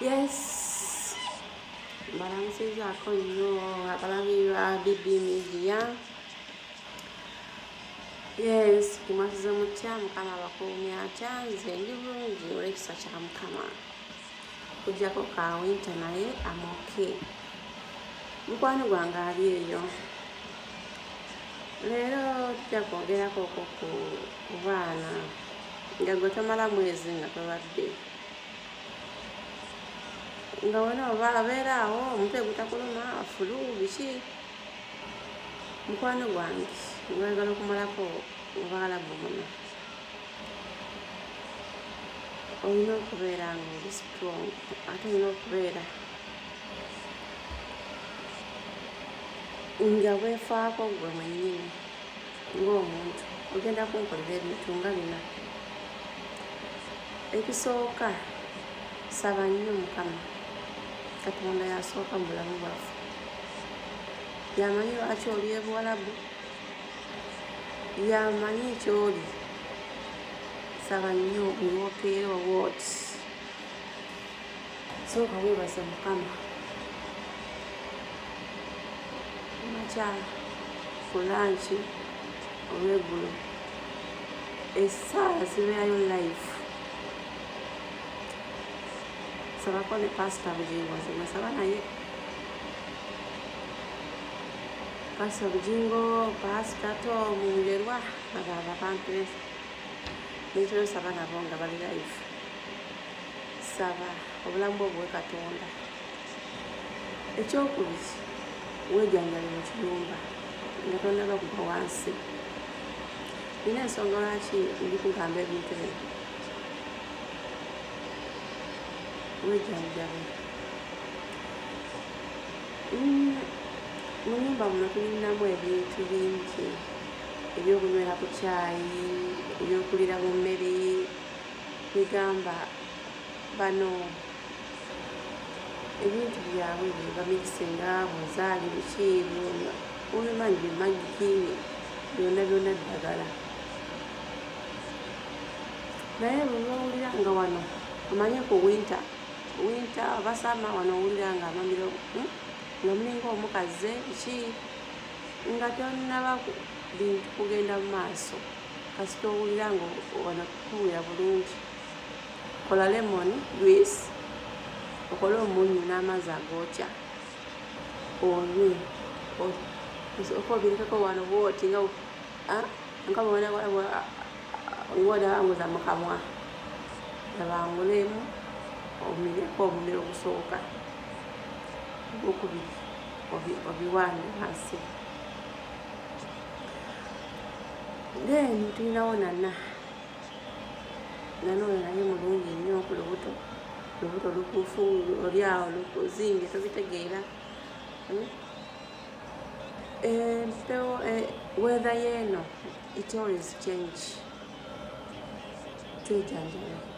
yes. Mbalamusizaako nnyo abalabi ba bb media yes kimwasize mutya mukama abakuumi atya nze ndi bulungi olw'ekisa kya mukama kujjako kawinta naye amoke mukwano gwange ali eyo leero tujja kwogerako okwo ku baana nga gwe tomala mwezi nga tobadde nga wona oba abeera awo omutwe gutakuluma fulu biki? Mukwano gwange ngayagala okumalako mubaalabu muno olina okubeera nga oli strong ate olina okubeera nga weefaako gwe mwennyini ng'omuntu ogenda kunkolera ebintu nga bina. Ekisooka saba nnyo mukama katonda yasooka mu bulamu bwaffe yamanyi lwaki oli ebuwalabu yamanyi kyoli saba nnyo nwokeera owooti sooka weebase mukama. Makyala fulanki olweggulo essaawa zibeerayo life sabako ne pasita bugingo zimwesaba naye pasita bugingo pasita tomu ngerwa agaba abantu nekiro saba nabo nga bali life. Saba obulamu bwe obuwe katonda. Ekyokubiri weejanjabe mu kiyumba nga tonaba kuva wansi. Nina ensonga lwaki ndi kugamba ebintu bino weejanjabe mu nyumba muno tulinamu ebintu bingi ebyokunywera ku kyayi ebyokulira mu mmere bigamba bano ebintu byabwe bamikisinga buzaali biki byona obimanyi bimaggi byonna byonna ddagala naye bwewawulira nga wano omanye ku winta winta abasama wano owulira nga amamiro nga mulinga omukaze ki nga tonaba bintu kugenda mu maaso kasita owulira nga wano kuwulira bulungi kola lemon juice okole omunyu n'amazzi agookya onywe osooka obirekeko wano bwoti nga nga ng'odawanguza mu kamwa abangulemu omireko omumiro ogusooka ogwokubiri obiwande wansi then tulinawo nana. Nana oyo naye mulungi nnyo ku lubuto lubuto lukufu olyawo lukuzinge tobitegeera empewo weather yeeno it always change. Twejanjabe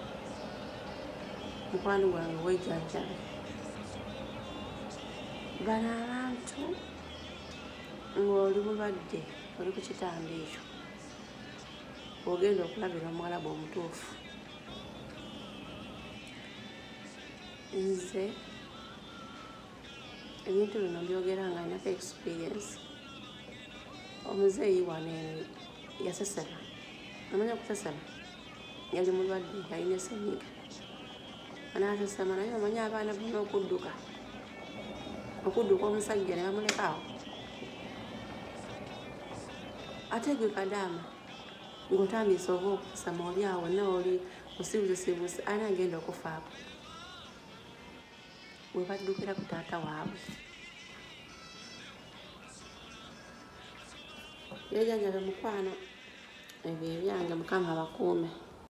mukwano gwange wejanjabe bano abantu ng'oli mulwadde oli ku kitanda ekyo ogenda okulabira omuwalabu omutuufu. Nze ebintu bino mbyogera nga nako experience. Omuzeeyi wano yasesema amanya okusesema yali mulwadde yalina esenyiga anasesema naye omanye abaana bona okudduka? Okudduka omusajja ne bamulekaawo ate gwe kadaama ng'otandise oba okusema oli awo nawe oli osibusesibuse ani agenda okufaako we baddukira ku taata waabwe. Yejanjabe mukwano ebyo ebyange mukama abakuume